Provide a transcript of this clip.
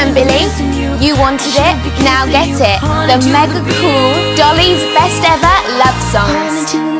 and Billy, you wanted it, now get it. The mega cool Dolly's best ever love songs.